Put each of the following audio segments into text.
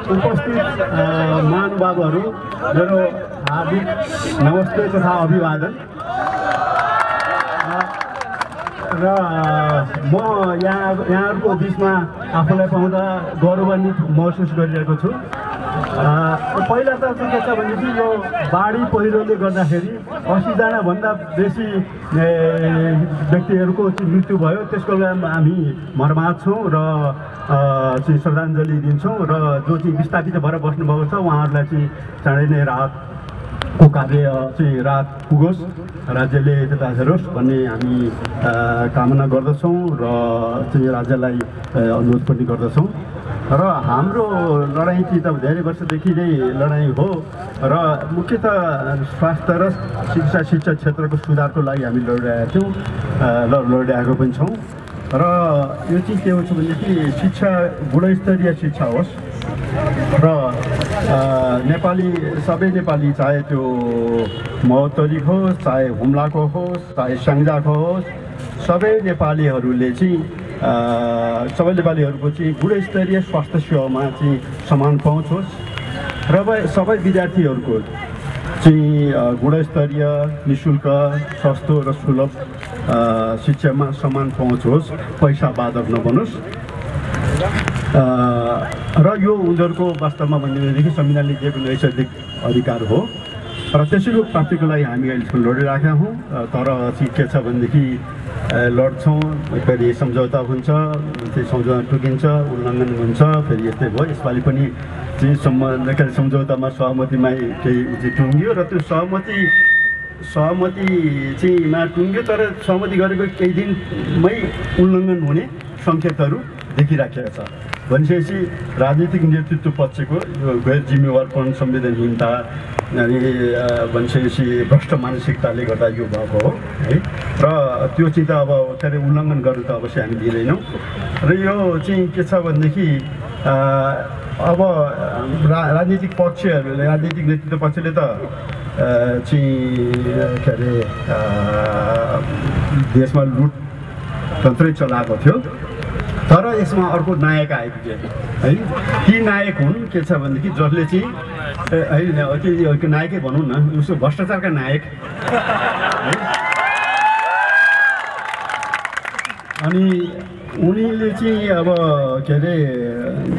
उपस्थित महानुभावहरू मेरो हार्दिक नमस्ते तथा अभिवादन। र म यहाँ यहाँहरूको बिचमा आफूलाई पाउँदा गौरवान्वित महसुस गरिरहेको छु। पहिला त के छ भनेदेखि यो बाढी पहिरोले गर्दाखेरि असीजनाभन्दा बेसी व्यक्तिहरूको चाहिँ मृत्यु भयो। त्यसको लागि हामी मर्माहत छौँ र चाहिँ श्रद्धाञ्जली दिन्छौँ र जो चाहिँ विस्थापित भएर बस्नुभएको छ उहाँहरूलाई चाहिँ चाँडै नै राहतको कार्य चाहिँ राहत पुगोस् राज्यले त्यता हेरोस् भन्ने हामी कामना गर्दछौँ र चाहिँ राज्यलाई अनुरोध पनि गर्दछौँ। र हाम्रो लडाइँ चाहिँ त धेरै वर्षदेखि नै लडाइँ हो र मुख्यतः स्वास्थ्य र शिक्षा शिक्षा क्षेत्रको सुधारको लागि हामी लडिरहेका थियौँ ल लडिरहेको पनि छौँ। र यो चाहिँ के हुन्छ भनेदेखि शिक्षा गुणस्तरीय शिक्षा होस् र नेपाली सबै नेपाली चाहे त्यो महोत्तरीको होस् चाहे हुम्लाको होस् चाहे स्याङ्जाको होस् सबै नेपालीहरूले चाहिँ सबै नेपालीहरूको चाहिँ गुणस्तरीय स्वास्थ्य सेवामा चाहिँ समान पहुँच होस् र सबै विद्यार्थीहरूको चाहिँ गुणस्तरीय नि शुल्क सस्तो र सुलभ शिक्षामा समान पहुँच होस् पैसा बाधक नबनोस्। र यो उनीहरूको वास्तवमा भनेदेखि संविधानले दिएको नैसर्गिक अधिकार हो र त्यसैको प्राप्तिको लागि हामी अहिलेसम्म लडिरहेका हौँ। तर चाहिँ के छ भनेदेखि लड्छौँ फेरि सम्झौता हुन्छ त्यो सम्झौता टुकिन्छ उल्लङ्घन हुन्छ फेरि यस्तै भयो। यसपालि पनि चाहिँ सम्बन्ध के अरे सम्झौतामा सहमतिमै केही चाहिँ टुङ्गियो र त्यो सहमति सहमति चाहिँ मा टुङ्ग्यो तर सहमति गरेको केही दिनमै उल्लङ्घन हुने सङ्केतहरू देखिराखेको छ। भनेपछि राजनीतिक नेतृत्व पक्षको यो गैर जिम्मेवारपन संवेदनहीनता अनि भनेपछि भ्रष्ट मानसिकताले गर्दा यो भएको हो है? र त्यो चाहिँ त अब के अरे उल्लङ्घन गर्नु त अवश्य हामी दिँदैनौँ। र यो चाहिँ के छ भनेदेखि अब रा राजनीतिक पक्षहरूले राजनीतिक नेतृत्व पक्षले त चाहिँ के अरे देशमा लुट तन्त्रै चलाएको थियो। तर यसमा अर्को नायक आइपुगे है? ती नायक हुन् के छ भनेदेखि जसले चाहिँ त्यो नायकै भनौँ न उसको भ्रष्टाचारका नायक। है? अनि उनीले चाहिँ अब के अरे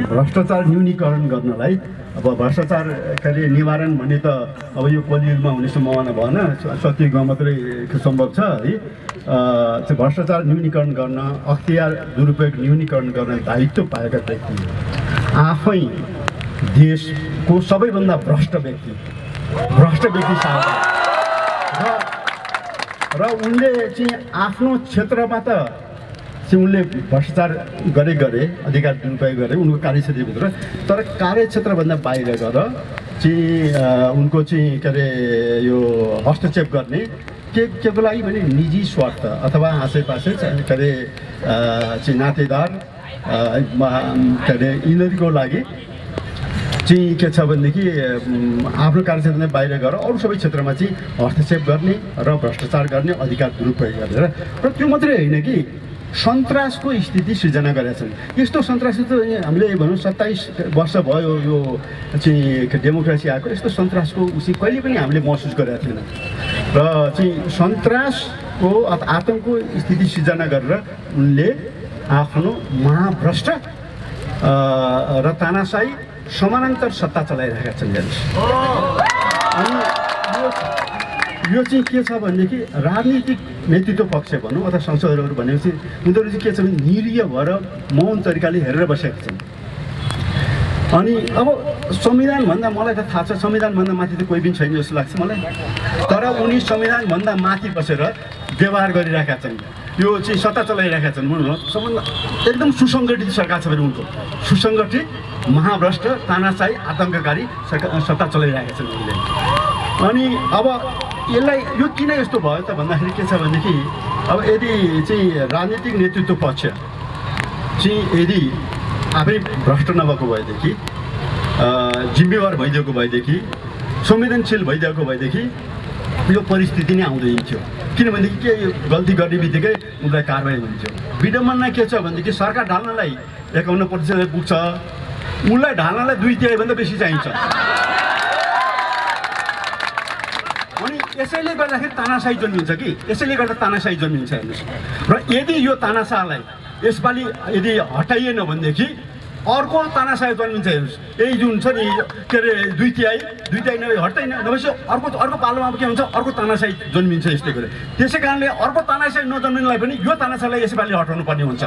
भ्रष्टाचार न्यूनीकरण गर्नलाई अब भ्रष्टाचार के अरे निवारण भन्ने त अब यो कलियुगमा हुने सम्भावना भएन सत्ययुगमा मात्रै सम्भव छ है त्यो भ्रष्टाचार न्यूनीकरण गर्न अख्तियार दुरुपयोग न्यूनीकरण गर्न दायित्व पाएका व्यक्ति आफै देशको सबैभन्दा भ्रष्ट व्यक्ति भ्रष्ट व्यक्ति साहब र उनले चाहिँ आफ्नो क्षेत्रमा त उनले भ्रष्टाचार गरे गरे अधिकार दुरुपयोग गरे उनको कार्यक्षेत्रभित्र तर कार्यक्षेत्रभन्दा बाहिर गएर चाहिँ उनको चाहिँ के अरे यो हस्तक्षेप गर्ने के केको लागि भने निजी स्वार्थ अथवा आसेपासे के अरे चाहिँ नातेदार के अरे यिनीहरूको लागि चाहिँ के छ भनेदेखि आफ्नो कार्यक्षेत्रमा बाहिर गएर अरू सबै क्षेत्रमा चाहिँ हस्तक्षेप गर्ने र भ्रष्टाचार गर्ने अधिकार दुरुपयोग गरेर। र त्यो मात्रै होइन कि सन्तासको स्थिति सृजना गरेका छन्। यस्तो सन्तास त हामीले भनौँ सत्ताइस वर्ष भयो यो चाहिँ डेमोक्रेसी आएको। यस्तो सन्तासको उसी कहिले पनि हामीले महसुस गरेका थिएन। र चाहिँ सन्तासको आतङ्कको स्थिति सृजना गरेर उनले आफ्नो महाभ्रष्ट र तानासाई समानान्तर सत्ता चलाइरहेका छन्। हेर्नुहोस्। अनि यो चाहिँ के छ भनेदेखि राजनीतिक नेतृत्व पक्ष भनौँ अथवा संसदहरू भनेपछि उनीहरू चाहिँ के छ भने निरीय भएर मौन तरिकाले हेरेर बसेका छन्। अनि अब संविधानभन्दा मलाई त थाहा छ संविधानभन्दा माथि त कोही पनि छैन जस्तो लाग्छ मलाई। तर उनी संविधानभन्दा माथि बसेर व्यवहार गरिरहेका छन्। यो चाहिँ सत्ता चलाइरहेका छन् न। सबभन्दा एकदम सुसङ्गठित सरकार छ भने उनको। सुसङ्गठित महाभ्रष्ट तानासाई आतङ्ककारी सरकार सत्ता चलाइरहेका छन् उनले अनि अब यसलाई यो किन यस्तो भयो त भन्दाखेरि के छ भनेदेखि अब यदि चाहिँ राजनीतिक नेतृत्व पक्ष चाहिँ यदि आफै भ्रष्ट नभएको भएदेखि जिम्मेवार भइदिएको भएदेखि संवेदनशील भइदिएको भएदेखि यो परिस्थिति नै आउँदैन थियो किनभनेदेखि के यो गल्ती गर्ने बित्तिकै उनलाई कारवाही हुन्थ्यो। विडम्बना के छ भनेदेखि सरकार ढाल्नलाई एकाउन्न प्रतिशत पुग्छ। उनलाई ढाल्नलाई दुई तिहाईभन्दा बेसी चाहिन्छ अनि यसैले गर्दाखेरि तानासाई जन्मिन्छ कि? यसैले गर्दा तानासाई जन्मिन्छ हेर्नुहोस्। र यदि यो तानासालाई यसपालि यदि हटाइएन भनेदेखि अर्को तानासाई जन्मिन्छ हेर्नुहोस्। यही जुन छ नि के अरे दुई तिहाई दुई तिहाई नभए हट्दैन। नभएपछि अर्को अर्को पालोमा के हुन्छ? अर्को तानासाई जन्मिन्छ यस्तै गरे त्यसै कारणले अर्को तानासाई नजन्मिनलाई पनि यो तानासाईलाई यसपालि हटाउनु पर्ने हुन्छ।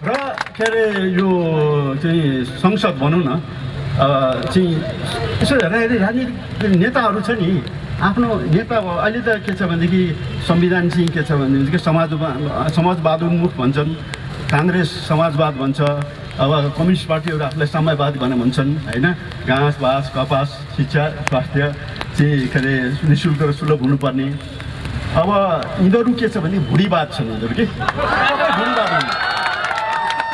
र के अरे यो चाहिँ संसद भनौँ न चाहिँ यसो हेर्दाखेरि राजनीतिक नेताहरू छ नि आफ्नो नेता अहिले त के छ भनेदेखि संविधान चाहिँ के छ भनेदेखि समाजवाद समाजवाद उन्मुख भन्छन् काङ्ग्रेस समाजवाद भन्छ अब कम्युनिस्ट पार्टीहरू आफूलाई साम्यवाद भने भन्छन् होइन घाँस बाँस कपास शिक्षा स्वास्थ्य चाहिँ के अरे नि शुल्क र सुलभ हुनुपर्ने अब यिनीहरू के छ भने भुडीवाद छन् यिनीहरू कि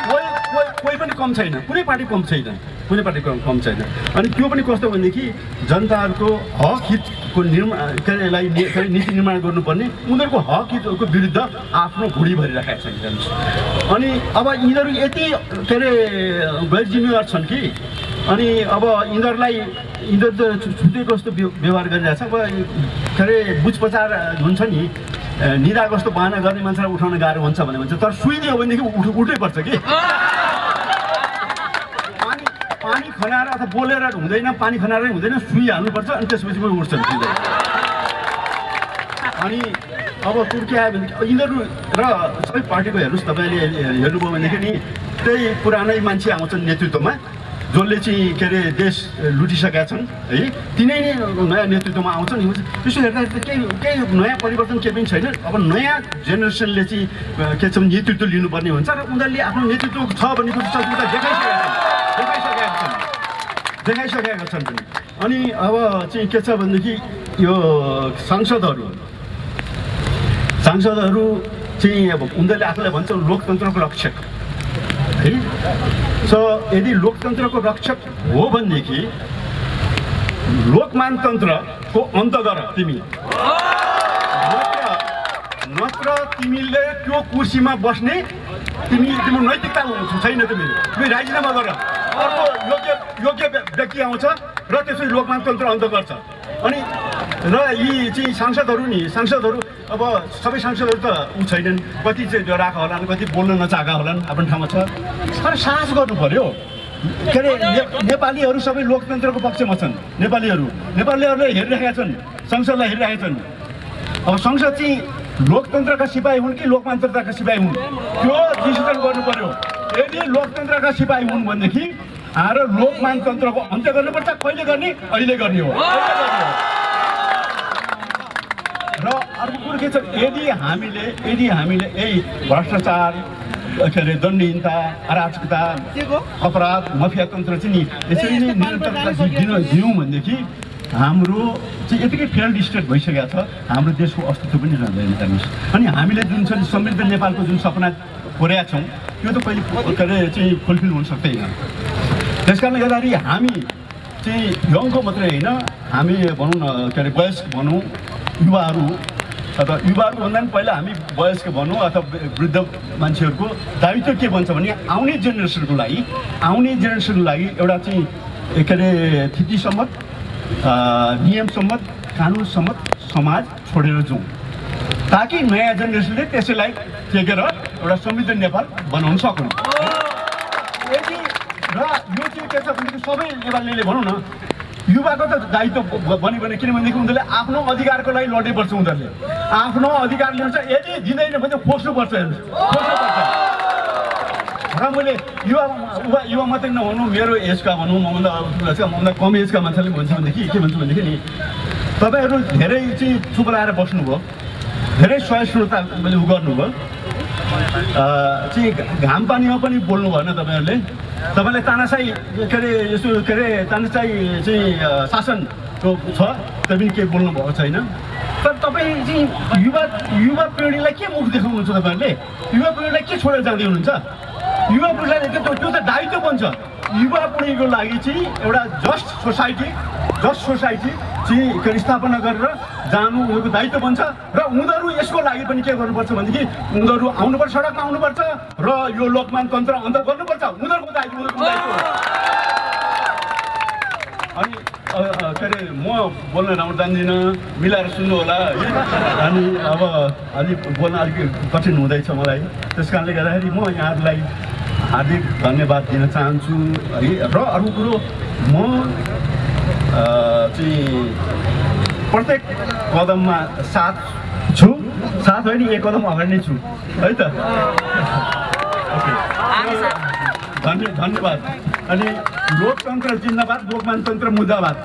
कोही कोही पनि कम छैन कुनै पार्टी कम छैन कुनै पार्टी कम छैन। अनि त्यो पनि कस्तो भनेदेखि जनताहरूको हक हितको निर्माण के अरे यसलाई नि- के अरे नीति निर्माण गर्नुपर्ने उनीहरूको हक हितहरूको विरुद्ध आफ्नो भुँडी भरिराखेका छन् अनि अब यिनीहरू यति के अरे गैर जिम्मेवार छन् कि? अनि अब यिनीहरूलाई यिनीहरू त छुट्टै कस्तो व्य- व्यवहार गरिरहेछ। अब के अरे बुझपचार हुन्छ नि निदा कस्तो बाहना गर्ने मान्छेलाई उठाउन गाह्रो हुन्छ भने भन्छ तर सुइदियो भनेदेखि उठ उठै पर्छ कि? पानी खनाएर अथवा बोलेर हुँदैन पानी खनाएरै हुँदैन सुई हाल्नुपर्छ अनि त्यसपछि पनि उठ्छन् अनि अब तुर्की आयो भने यिनीहरू र सबै पार्टीको हेर्नुहोस् तपाईँले हेर्नुभयो भनेदेखि नि त्यही पुरानै मान्छे आउँछन् नेतृत्वमा जसले चाहिँ के अरे देश लुटिसकेका छन् है? तिनै नै नयाँ नेतृत्वमा आउँछन्। त्यसो हेर्दाखेरि केही केही नयाँ परिवर्तन केही पनि छैन। अब नयाँ जेनेरेसनले चाहिँ के छ नेतृत्व लिनुपर्ने हुन्छ र उनीहरूले आफ्नो नेतृत्व छ भन्ने कुरो देखाइसकेका छन्। देखाइसकेका छन् पनि अनि अब चाहिँ के छ भनेदेखि यो सांसदहरू सांसदहरू चाहिँ अब उनीहरूले आफूलाई भन्छ लोकतन्त्रको रक्षक है सो यदि लोकतन्त्रको रक्षक हो भनेदेखि लोकमानतन्त्रको अन्त गर तिमी नत्र तिमीले त्यो कुर्सीमा बस्ने तिमी तिम्रो नैतिकता छैन तिमी तिमी राजीनामा गर अर्को योग्य योग्य व्यक्ति आउँछ र त्यसरी लोकमानतन्त्र अन्त गर्छ। अनि र यी चाहिँ सांसदहरू नि सांसदहरू अब सबै सांसदहरू त ऊ छैनन्। कति चाहिँ डराएका होलान् कति बोल्न नचाहेका होलान् आफ्नो ठाउँमा छ। तर साहस गर्नु पर्यो। के अरे ने- नेपालीहरू सबै लोकतन्त्रको पक्षमा छन् नेपालीहरू। नेपालीहरूले हेरिरहेका छन् संसदलाई हेरिरहेका छन्। अब संसद चाहिँ लोकतन्त्रका सिपाही हुन् कि लोकतन्त्रका सिपाही हुन्? त्यो डिसिजन गर्नु पर्यो। यदि लोकतन्त्रका सिपाही हुन् भनेदेखि हाम्रो लोकमानतन्त्रको अन्त्य गर्नुपर्छ। कहिले गर्ने? अहिले गर्ने हो। अहिले गर्ने हो। र अर्को कुरो के छ? यदि हामीले यदि हामीले यही भ्रष्टाचार के अरे दण्डहीनता अराजकता अपराध मफिया तन्त्र चाहिँ नि यसरी नै निरन्तरता दिन दियौँ भनेदेखि हाम्रो चाहिँ यतिकै फेल्ड स्टेट भइसकेको छ। हाम्रो देशको अस्तित्व पनि रहँदैन हेर्नुहोस्। अनि हामीले जुन छ समृद्ध नेपालको जुन सपना कोरेका छौँ त्यो त कहिले के अरे चाहिँ फुलफिल हुन सक्दैन। त्यस कारणले गर्दाखेरि हामी चाहिँ यङको मात्रै होइन हामी भनौँ न के अरे वयस्क भनौँ युवाहरू अथवा युवाहरू भन्दा पनि पहिला हामी वयस्क भनौँ अथवा वृद्ध मान्छेहरूको दायित्व के भन्छ भने आउने जेनेरेसनको लागि आउने जेनेरेसनको लागि एउटा चाहिँ के अरे थिति सम्मत अ, नियम सम्मत कानुन सम्मत समाज छोडेर जाउँ ताकि नयाँ जेनेरेसनले त्यसैलाई टेकेर एउटा समृद्ध नेपाल बनाउन यदि र यो चाहिँ के छ भनेदेखि सबै नेपालीले भनौँ न युवाको त दायित्व बन्यो भने किनभनेदेखि उनीहरूले आफ्नो अधिकारको लागि लड्नुपर्छ उनीहरूले। आफ्नो अधिकार लिन्छ यदि दिँदैन भने खोज्नुपर्छ र मैले युवा युवा युवा मात्रै नहुनु मेरो एजका भनौँ मभन्दा मभन्दा कम एजका मान्छेले भन्छ भनेदेखि के भन्छ भनेदेखि नि तपाईँहरू धेरै चाहिँ चुप लगाएर बस्नुभयो। धेरै सहिष्णुता मैले उ गर्नुभयो। चाहिँ घाम पानीमा पनि बोल्नु भएन तपाईँहरूले। तपाईँले तानासाई के अरे यसो के अरे तानासाई चाहिँ शासनको छ। त्यो पनि केही बोल्नु भएको छैन। तर तपाईँ चाहिँ युवा युवा पिँढीलाई के मुख देखाउनुहुन्छ तपाईँहरूले? युवा पिँढीलाई के छोडेर जाँदै हुनुहुन्छ? युवा पिँढीलाई त्यो त्यो त दायित्व बन्छ। युवा पिँढीको लागि चाहिँ एउटा जस्ट सोसाइटी जस्ट सोसाइटी चाहिँ स्थापना गरेर जानु उनीहरूको दायित्व बन्छ र उनीहरू यसको लागि पनि के गर्नुपर्छ भनेदेखि उनीहरू आउनुपर्छ सडकमा आउनुपर्छ र यो लोकमान तन्त्र अन्त गर्नुपर्छ। उनीहरूको दायित्व। अनि के अरे म बोल्न राम्रो जान्दिनँ मिलाएर सुन्नु होला अनि अब अलिक बोल्न अलिक कठिन हुँदैछ मलाई। त्यस कारणले गर्दाखेरि म यहाँहरूलाई हार्दिक धन्यवाद दिन चाहन्छु। है र अर्को कुरो म चाहिँ प्रत्येक कदममा साथ छु। साथ होइन एक कदम अगाडि नै छु। है त? धन्य धन्यवाद। अनि लोकतन्त्र जिन्दाबाद लोकमानतन्त्र मुद्दाबाद